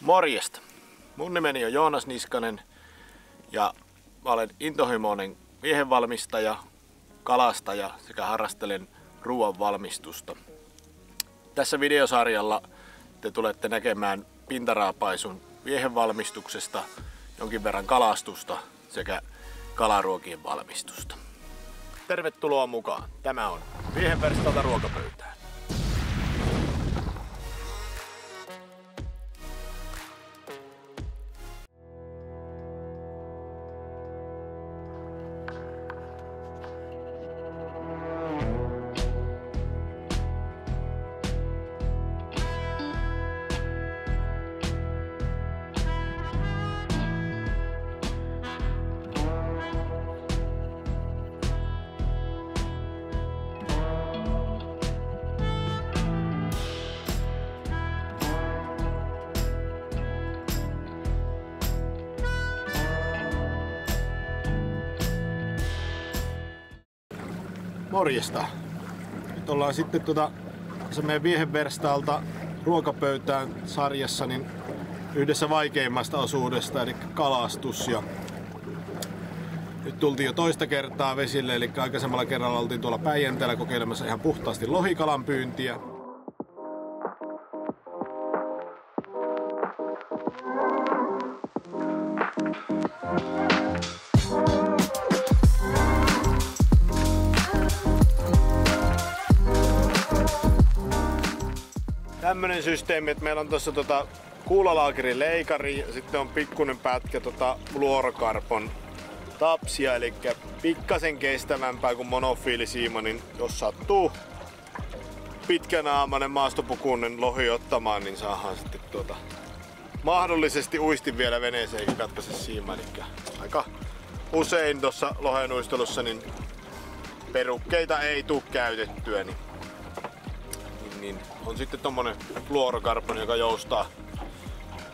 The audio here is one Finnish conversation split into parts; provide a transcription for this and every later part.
Morjesta. Mun nimeni on Joonas Niskanen ja mä olen intohimoinen viehevalmistaja, kalastaja sekä harrastelen ruoan valmistusta. Tässä videosarjalla te tulette näkemään pintaraapaisun viehevalmistuksesta, jonkin verran kalastusta sekä kalaruokien valmistusta. Tervetuloa mukaan. Tämä on Viehenverstalta ruokapöytään. Morjesta. Nyt ollaan sitten tuota, se meidän vieheverstaalta ruokapöytään sarjassa niin yhdessä vaikeimmasta osuudesta, eli kalastus. Ja nyt tultiin jo toista kertaa vesille, eli aikaisemmalla kerralla oltiin tuolla Päijänteellä kokeilemassa ihan puhtaasti lohikalan pyyntiä. Tämmönen systeemi, että meillä on tuossa tota kuulalaakerin leikari ja sitten on pikkunen pätkä tota fluorokarpon tapsia, eli pikkasen kestävämpää kuin monofiilisiima, niin jos sattuu pitkänaamainen maastopukunen lohi ottamaan, niin saadaan sitten tuota mahdollisesti uistin vielä veneeseen eikä katkaise siima. Eli aika usein tuossa lohenuistelussa niin perukkeita ei tule käytettyä, niin niin on sitten tommonen fluorokarbon, joka joustaa,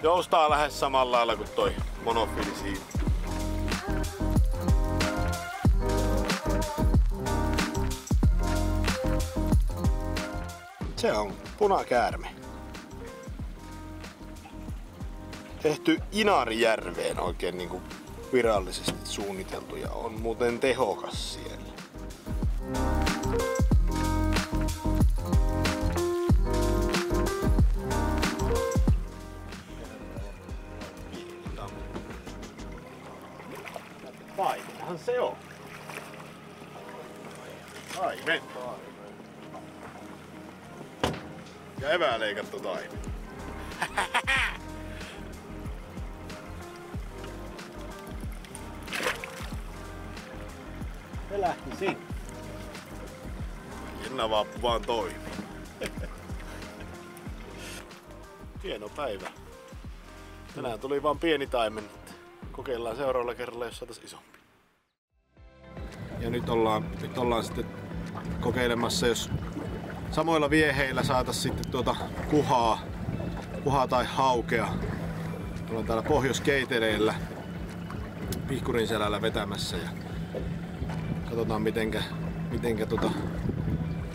joustaa lähes samalla lailla kuin toi monofilisiin. Se on punakäärme. Tehty Inarijärveen oikein niinku virallisesti suunniteltu ja on muuten tehokas siellä. Painehan se on. Taimen. Ja evää leikattu taimen. Se lähti sinne. Jenna vaappu vaan toimi. Hieno päivä. Tänään tuli vaan pieni taimen. Kokeillaan seuraavalla kerralla, jos saatais isompi. Ja nyt ollaan, nyt ollaan sitten kokeilemassa, jos samoilla vieheillä saatais sitten tuota kuhaa, kuhaa tai haukea. Ollaan täällä Pohjois-Keiteleellä Pihkurin selällä vetämässä ja katsotaan mitenkä, mitenkä tota,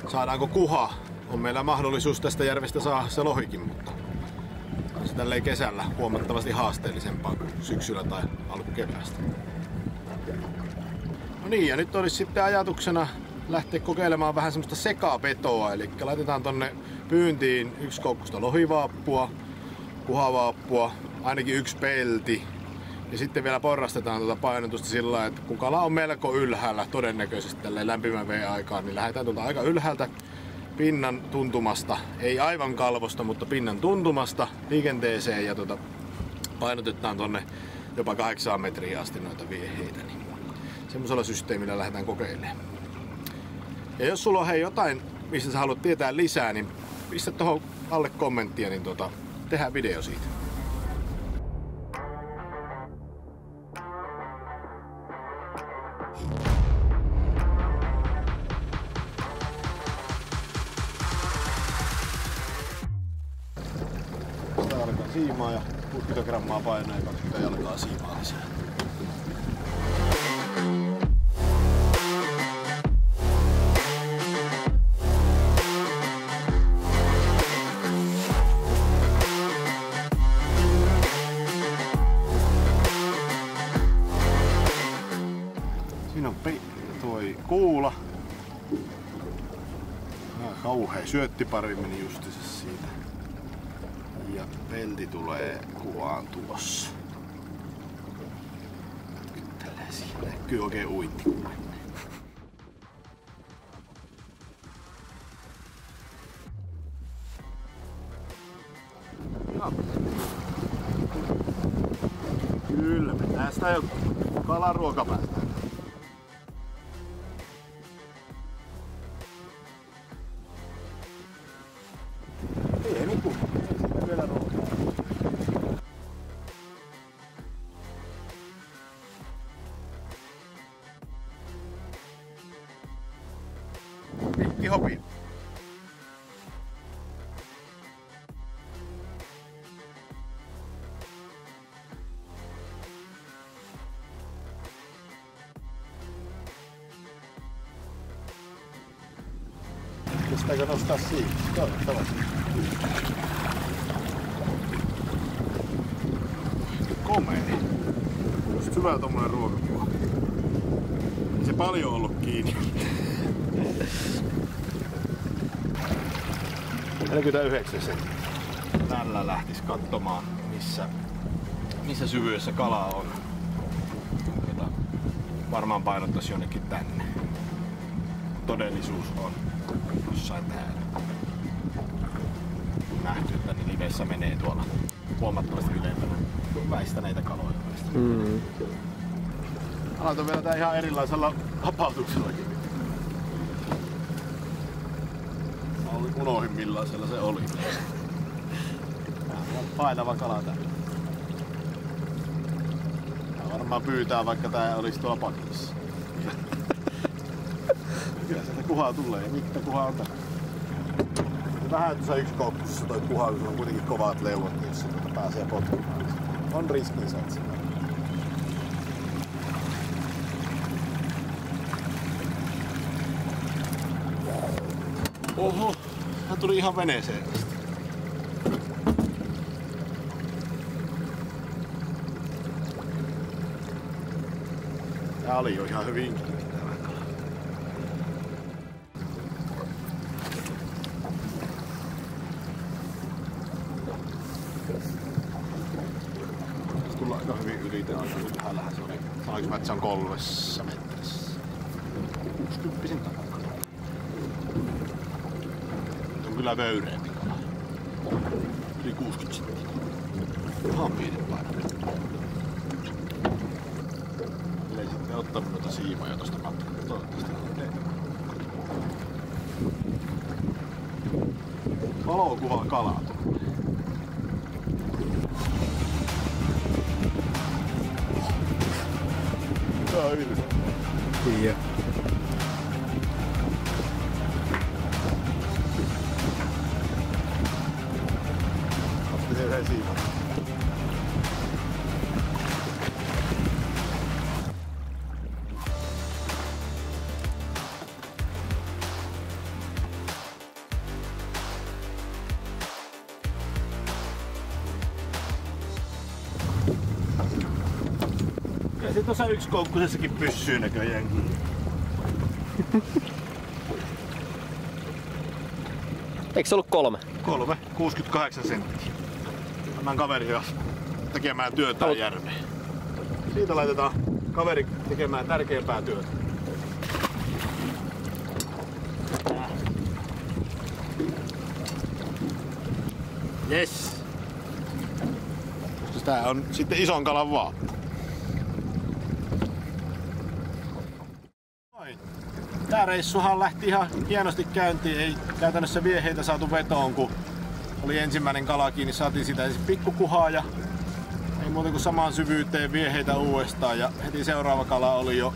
saadaanko kuha. On meillä mahdollisuus tästä järvestä saada se lohikin, mutta on se tälleen kesällä huomattavasti haasteellisempaa kuin syksyllä tai alkukeväästä. Niin, ja nyt olisi sitten ajatuksena lähteä kokeilemaan vähän semmoista sekapetoa, eli laitetaan tonne pyyntiin yksi koukkusta lohivaappua, kuhavaappua, ainakin yksi pelti, ja sitten vielä porrastetaan tuota painotusta sillä lailla, että kun kala on melko ylhäällä todennäköisesti tälle lämpimän veen aikaan, niin lähdetään tuolta aika ylhäältä pinnan tuntumasta, ei aivan kalvosta, mutta pinnan tuntumasta liikenteeseen ja tuota, painotetaan tonne jopa 8 metriä asti noita vieheitä. Niin semmoisella systeemillä lähdetään kokeilemaan. Ja jos sulla on hei jotain, mistä sä haluat tietää lisää, niin pistä tuohon alle kommenttia, niin tota, tehdään video siitä. Siimaa ja 60 grammaa painaa ja 20 jalkaa siimaa lisää. Kauhea syöttipari meni justissa siitä. Ja pelti tulee kuvaan tulossa. Kyttelee siinä. Näkyy oikein uitti. Kyllä, me tästä jo päästään. Mikki Hopin. Kestääkö nostaa siitä? Toivottavasti. Komea. Just hyvä tommonen ruokakuva. Ei se paljon ollut kiinni. 49 senttiä. Tällä lähtis katsomaan missä, missä syvyydessä kala on. Jota varmaan painottaisi jonnekin tänne. Todellisuus on jossain täällä. Nähty, että ne liveissä menee tuolla huomattavasti ylempänä väistäneitä kaloja. Mm. Aloitan vielä tää ihan erilaisella vapautuksellakin. Unohin millaisella se oli. Tää on painava kala tää. Tää varmaan pyytää vaikka tää olisi tuolla pakissa. Kyllä sieltä kuhaa tulee ja kuhaa on tää. Vähän tuossa yksi koukkussa toi kuha, kun on kuitenkin kovat leuat, niin jos se pääsee potkimaan. niin On riskinsä, että Oho, hän tuli ihan veneeseen. Tää oli jo ihan hyvin lähellähän se oli. Sanoinko mä, että se on kolmessa metrissä? 60 takana. Se on kyllä vöyreämpi kala. Yli 60 senttiä. Ihan paino. Ei sitten ottanut noita siimoja tosta matkalta. Toivottavasti ne Valokuva kalaa. Tää on ilme. Tiedä. Ja sit tuossa yksi koukkusessakin pyssyy näköjään kiinni. Eikö se ollut kolme? Kolme, 68 senttiä. Annan kaveri tekemään työtä Haluat- järveen. Siitä laitetaan kaveri tekemään tärkeämpää työtä. Yes. Tää on sitten ison kalan vaan. Tää reissuhan lähti ihan hienosti käyntiin. Ei käytännössä vieheitä saatu vetoon, kun oli ensimmäinen kala kiinni. Saatiin siitä ensin pikkukuhaa ja ei muuta kuin samaan syvyyteen vieheitä uudestaan. Ja heti seuraava kala oli jo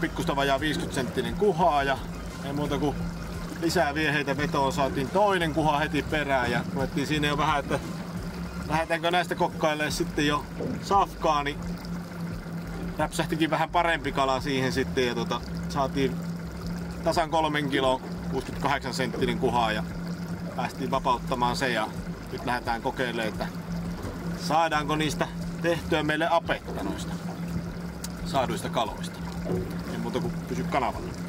pikkusta vajaa 50 senttinen kuhaa ja ei muuta kuin lisää vieheitä vetoon. Saatiin toinen kuha heti perään ja ruvettiin siinä jo vähän, että lähdetäänkö näistä kokkailemaan sitten jo safkaa, niin räpsähtikin vähän parempi kala siihen sitten ja tota, saatiin tasan kolmen kilo 68 senttinen kuha ja päästiin vapauttamaan se ja nyt lähdetään kokeilemaan, että saadaanko niistä tehtyä meille apetta noista saaduista kaloista. Ei muuta kuin pysy kanavalla.